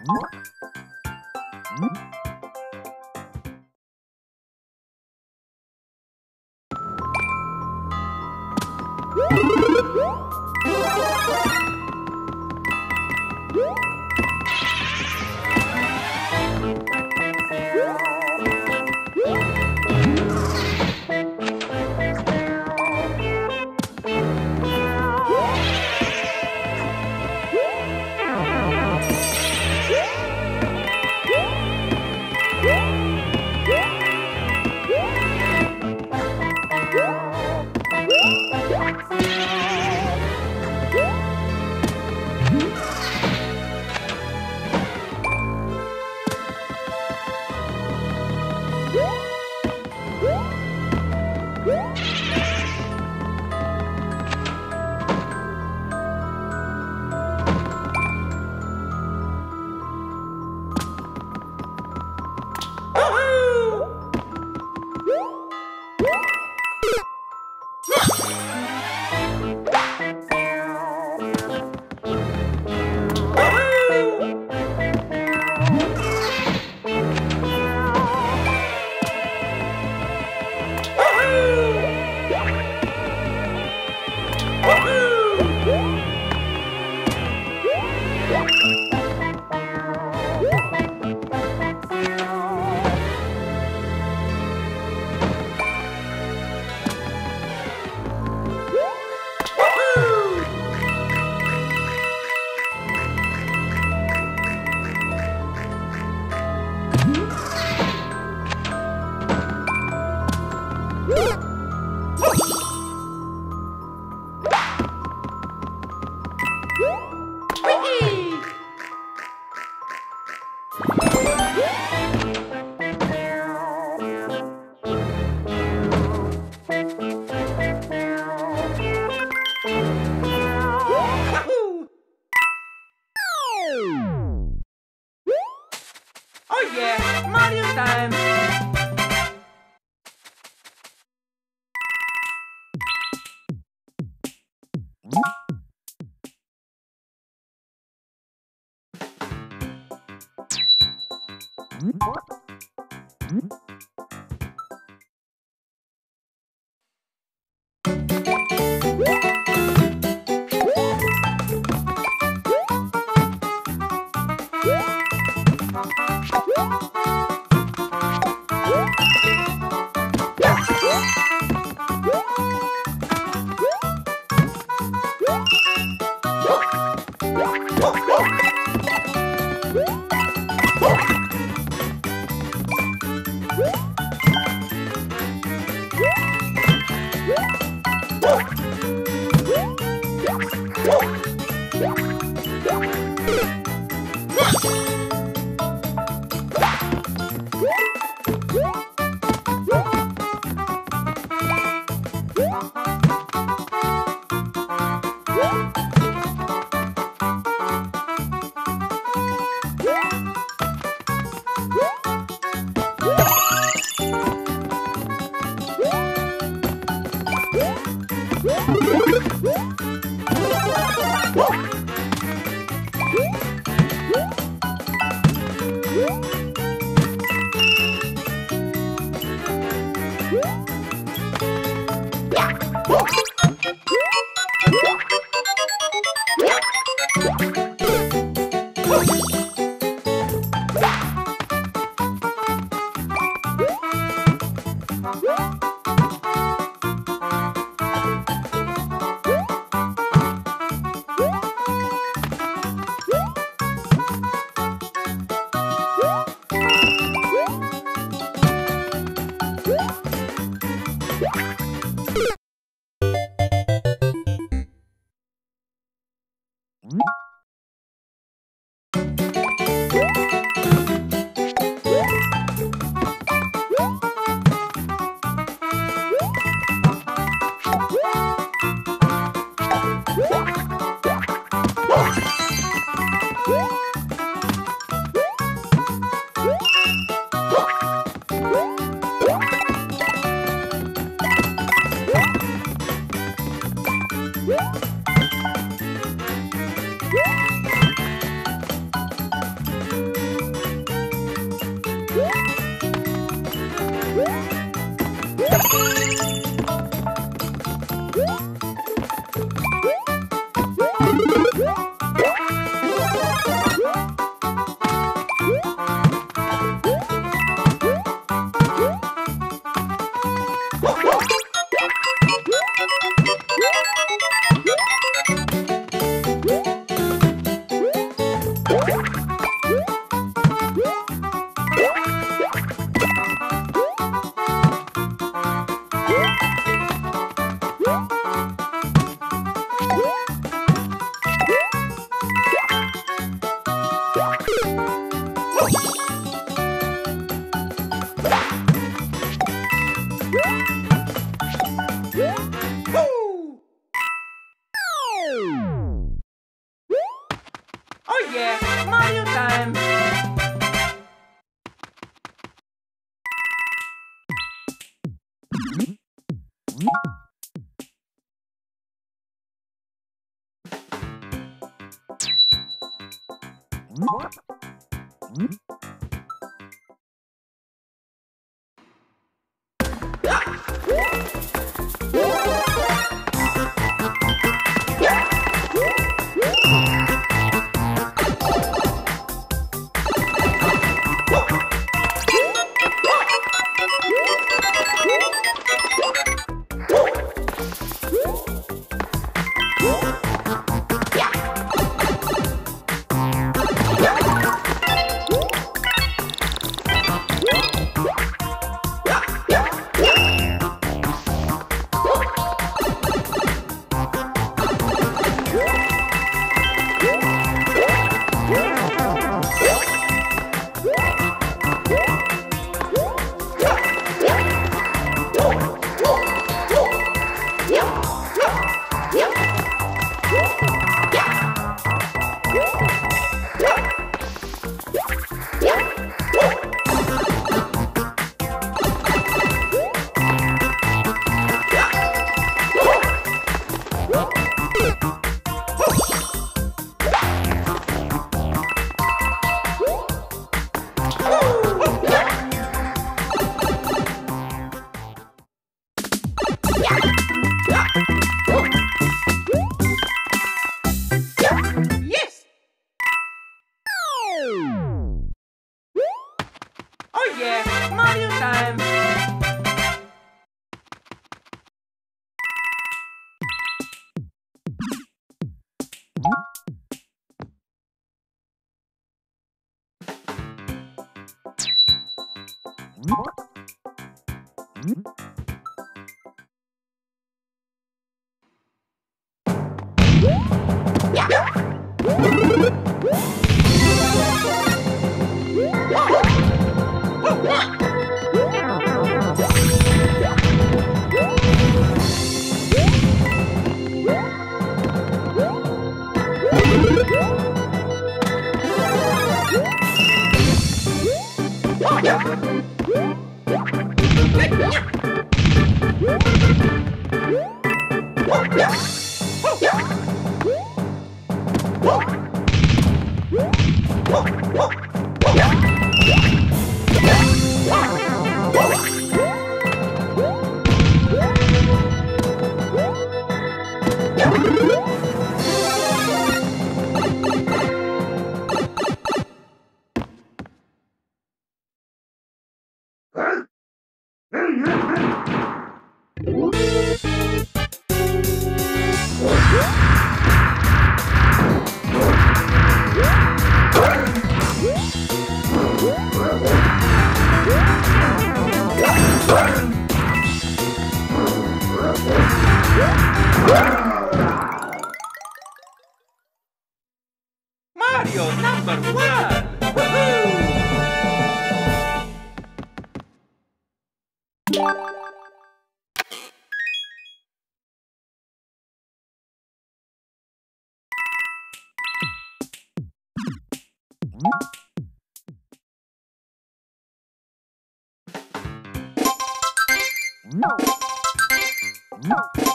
ん？Oh yeah, Mario time! What? Woo! yeah, Mario time! Mm-hmm. Mario time! Mm-hmm. Mario number one! Woohoo! No. No.